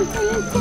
tilti parita.